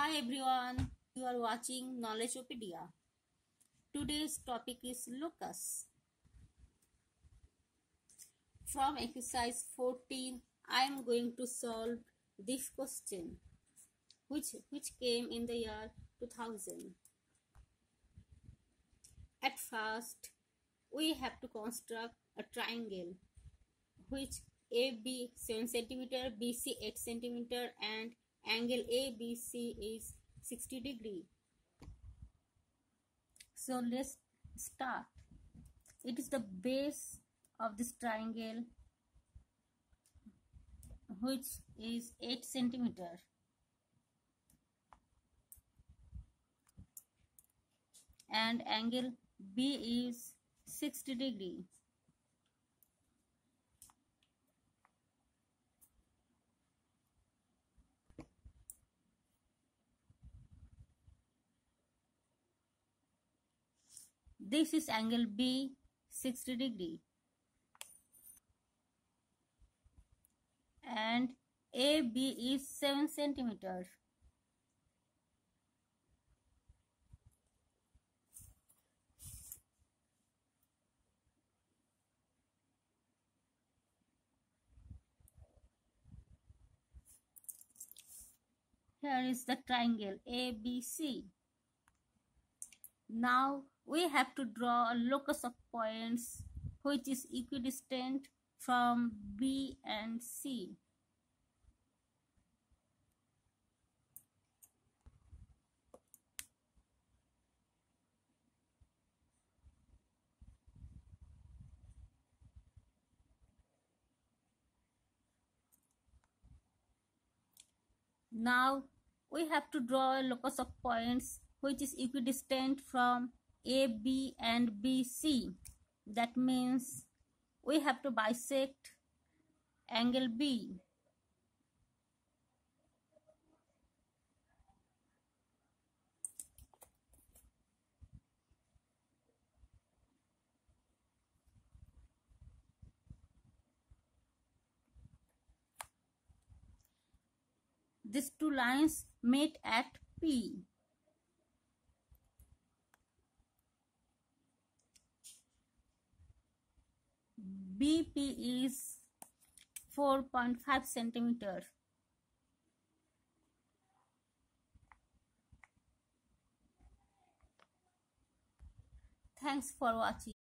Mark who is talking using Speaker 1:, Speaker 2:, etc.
Speaker 1: Hi everyone, you are watching Knowledgeopedia. Today's topic is locus. From exercise 14, I am going to solve this question which, which came in the year 2000. At first, we have to construct a triangle which AB 7 cm, BC 8 cm and angle ABC is 60 degree. So let's start. It is the base of this triangle which is 8 centimeter. And angle B is 60 degree. This is angle B 60 degree. And AB is 7 centimeters. Here is the triangle ABC. Now we have to draw a locus of points which is equidistant from B and C. Now we have to draw a locus of points which is equidistant from AB and BC. That means we have to bisect angle B. These two lines meet at P. BP is 4.5 centimeter. Thanks for watching.